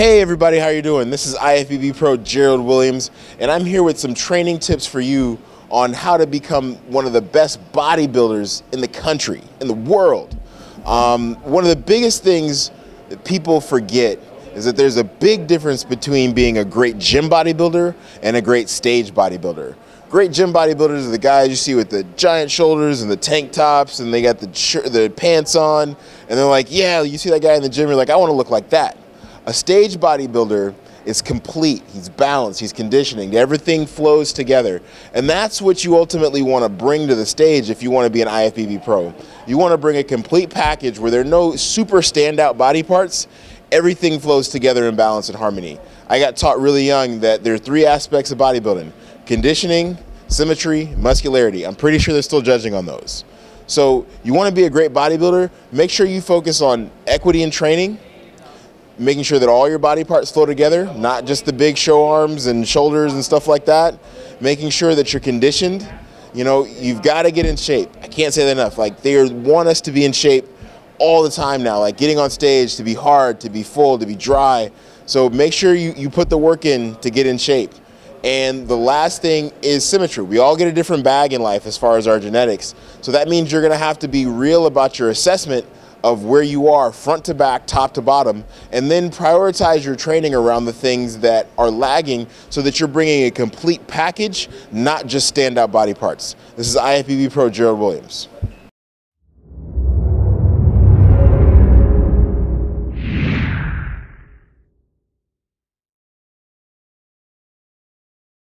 Hey everybody, how you doing? This is IFBB Pro Gerald Williams, and I'm here with some training tips for you on how to become one of the best bodybuilders in the country, in the world. Um, one of the biggest things that people forget is that there's a big difference between being a great gym bodybuilder and a great stage bodybuilder. Great gym bodybuilders are the guys you see with the giant shoulders and the tank tops, and they got the the pants on, and they're like, yeah, you see that guy in the gym, you're like, I want to look like that. A stage bodybuilder is complete. He's balanced, he's conditioning, everything flows together. And that's what you ultimately want to bring to the stage if you want to be an IFBB pro. You want to bring a complete package where there are no super standout body parts. Everything flows together in balance and harmony. I got taught really young that there are three aspects of bodybuilding conditioning, symmetry, muscularity. I'm pretty sure they're still judging on those. So you want to be a great bodybuilder, make sure you focus on equity in training, making sure that all your body parts flow together, not just the big show arms and shoulders and stuff like that, making sure that you're conditioned. You know, you've got to get in shape. I can't say that enough. Like they want us to be in shape all the time now, like getting on stage to be hard, to be full, to be dry. So make sure you, you put the work in to get in shape. And the last thing is symmetry. We all get a different bag in life as far as our genetics. So that means you're going to have to be real about your assessment of where you are front to back, top to bottom, and then prioritize your training around the things that are lagging so that you're bringing a complete package, not just standout body parts. This is IFBB Pro Gerald Williams.